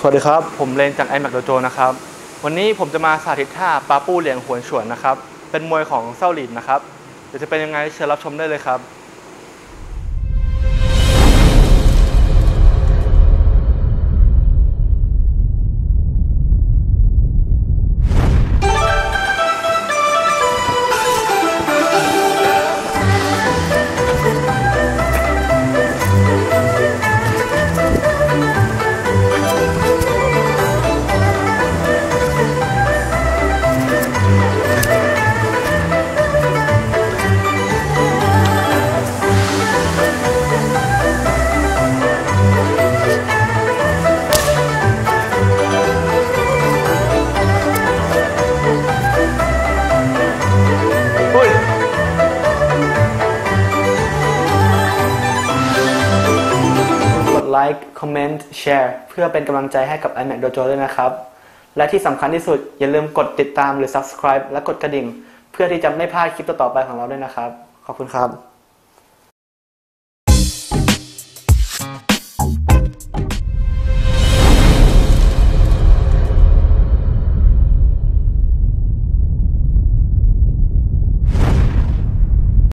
สวัสดีครับ ผมเลนจากไอแม็กโดโจนะครับ วันนี้ผมจะมาสาธิตท่าปาปูเหลียงหวนฉวนนะครับ เป็นมวยของเซาหลินนะครับ เดี๋ยวจะเป็นยังไงเชิญรับชมได้เลยครับ กดไลค์คอมเมนต์แชร์เพื่อเป็นกำลังใจให้กับ iMac Dojo ด้วยนะครับ และที่สำคัญที่สุดอย่าลืมกดติดตามหรือ subscribe และกดกระดิ่ง เพื่อที่จะไม่พลาดคลิปต่อๆไปของเราด้วยนะครับ ขอบคุณครับ